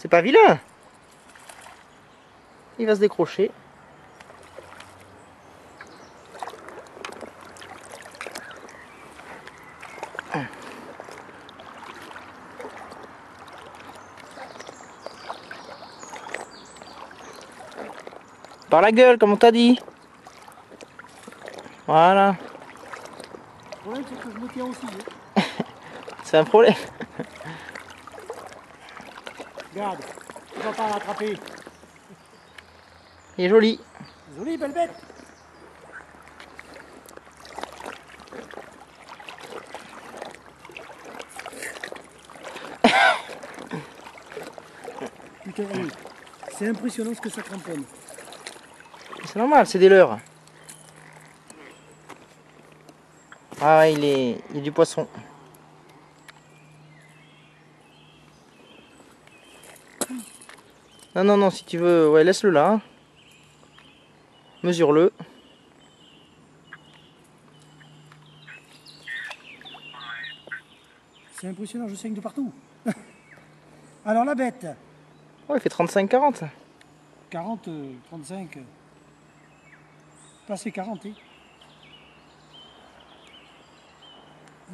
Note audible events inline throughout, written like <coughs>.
C'est pas vilain. Il va se décrocher. Par la gueule, comme on t'a dit. Voilà. C'est que je me tiens aussi. hein. <laughs> C'est un problème. Regarde, tu vas pas l'attraper. Il est joli. Jolie, belle bête. <coughs> Putain, hey, c'est impressionnant ce que ça cramponne. C'est normal, c'est des leurres. Ah, il est, il y a du poisson. Non, non, non, si tu veux, ouais, laisse-le là. hein. Mesure-le. C'est impressionnant, je saigne de partout. <laughs> Alors la bête, Oh, il fait 35-40. 40, euh, 35, euh, passé 40. hein.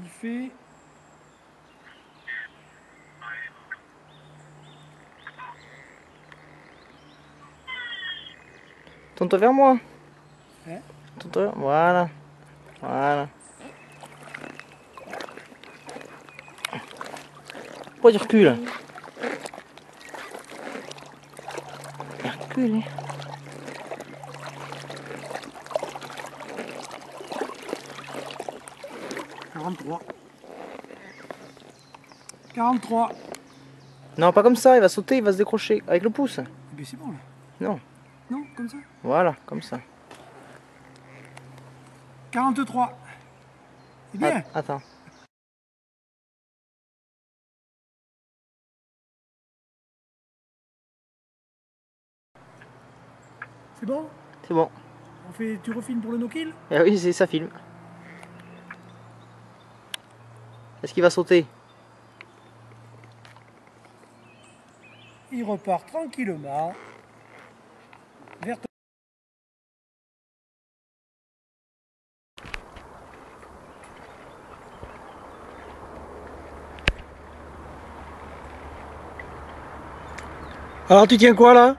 Il fait Tourne-toi vers moi. Ouais. Tourne-toi vers- Voilà. Voilà. Pourquoi tu recules? Il recule. hein. « 43. 43. Non, pas comme ça, il va sauter, il va se décrocher. Avec le pouce. Mais c'est bon là. Non. Non, comme ça. Voilà, comme ça. 43. C'est bien. Ah, attends. C'est bon? C'est bon. On fait, Tu refilmes pour le no-kill Ah oui, c'est ça filme. Est-ce qu'il va sauter? Il repart tranquillement. Vers ton- Alors tu tiens quoi là?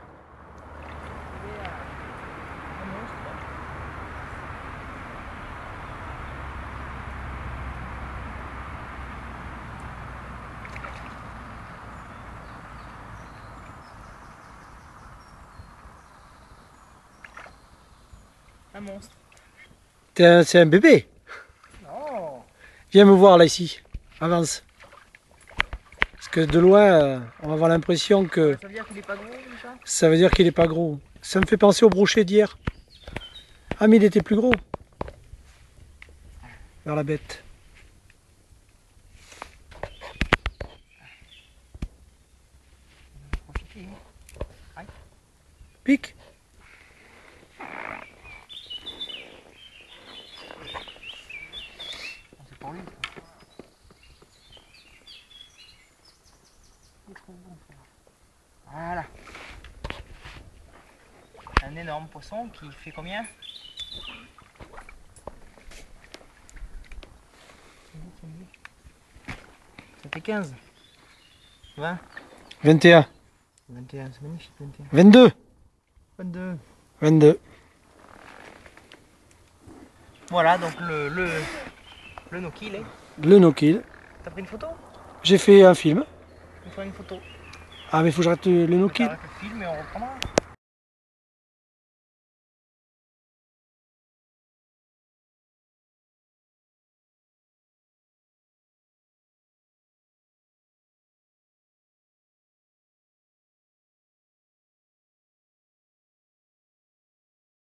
Un monstre. T'es un- C'est un bébé? Oh Viens me voir là ici. Avance. Parce que de loin, on va avoir l'impression que Ça veut dire qu'il est pas gros déjà ça veut dire qu'il est pas gros. Ça me fait penser au brochet d'hier. Ah mais il était plus gros. Vers la bête. Pique. C'est pour lui. Voilà. Un énorme poisson qui fait combien? Ça fait 15 20 21. 21, c'est magnifique 21 22. 22 22. Voilà donc le, le, le no-kill est. Le no-kill. T'as pris une photo? J'ai fait un film. Il faut une photo. Ah mais faut que j'arrête le no-kill.